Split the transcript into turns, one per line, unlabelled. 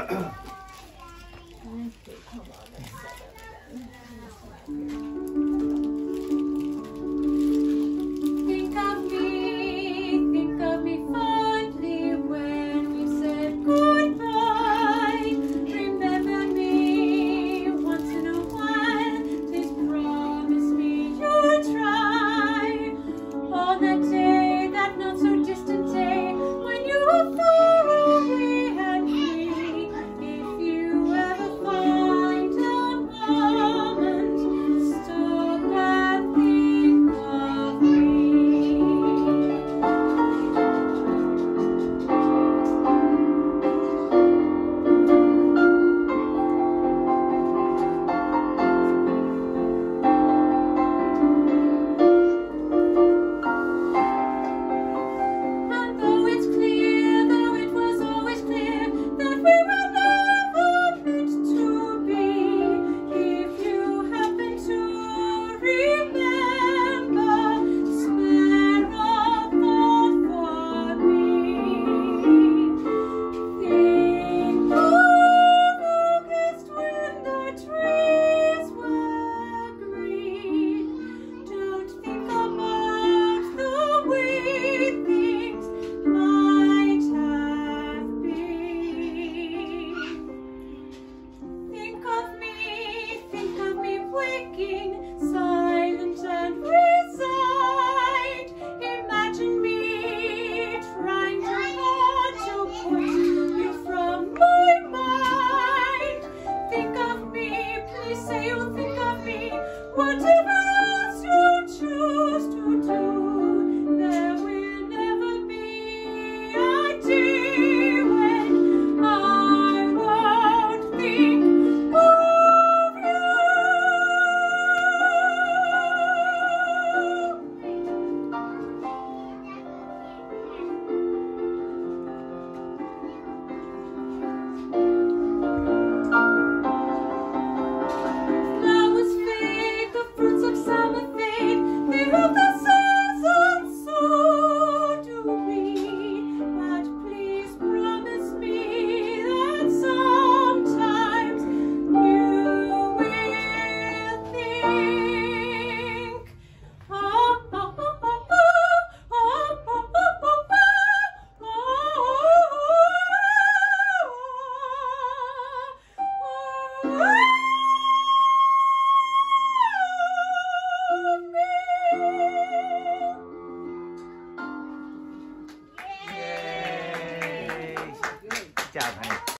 Come on, let's get them again.
चार भैंस